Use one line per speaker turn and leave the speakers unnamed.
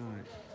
All right.